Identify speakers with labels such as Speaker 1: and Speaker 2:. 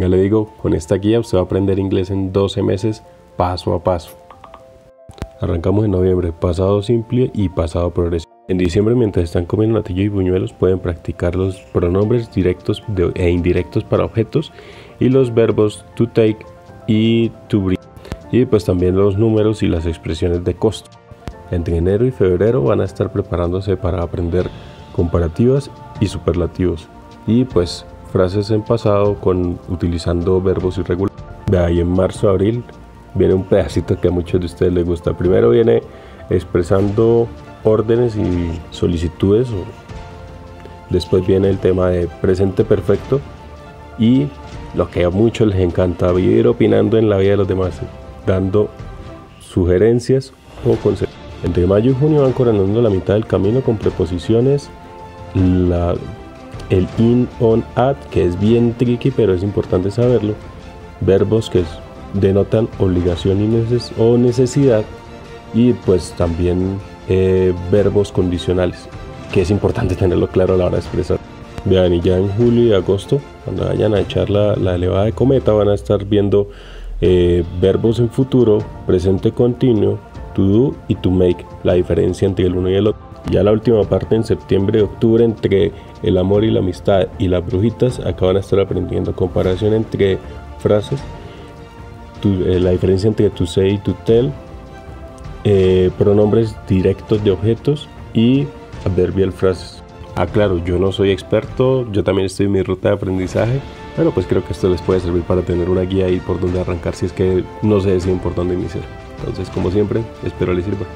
Speaker 1: Ya le digo, con esta guía usted va a aprender inglés en 12 meses paso a paso. Arrancamos en noviembre, pasado simple y pasado progresivo. En diciembre, mientras están comiendo natillo y buñuelos, pueden practicar los pronombres directos e indirectos para objetos y los verbos to take y to bring. Y pues también los números y las expresiones de costo. Entre enero y febrero van a estar preparándose para aprender comparativas y superlativos. Y pues frases en pasado con utilizando verbos irregulares. De ahí en marzo, abril viene un pedacito que a muchos de ustedes les gusta. Primero viene expresando órdenes y solicitudes. Después viene el tema de presente perfecto y lo que a muchos les encanta, vivir opinando en la vida de los demás, dando sugerencias o consejos. Entre mayo y junio van coronando la mitad del camino con preposiciones, la, el in, on, at, que es bien tricky, pero es importante saberlo, verbos que denotan obligación y neces o necesidad, y pues también eh, verbos condicionales, que es importante tenerlo claro a la hora de expresar. Vean, y ya en julio y agosto, cuando vayan a echar la, la elevada de cometa, van a estar viendo eh, verbos en futuro, presente continuo, to do y to make, la diferencia entre el uno y el otro. Ya la última parte en septiembre y octubre entre el amor y la amistad y las brujitas, acá van a estar aprendiendo comparación entre frases, eh, la diferencia entre to say y to tell, eh, pronombres directos de objetos y adverbial frases. Ah, claro, yo no soy experto, yo también estoy en mi ruta de aprendizaje, pero pues creo que esto les puede servir para tener una guía y por dónde arrancar si es que no se deciden por dónde iniciar. Entonces, como siempre, espero les sirva.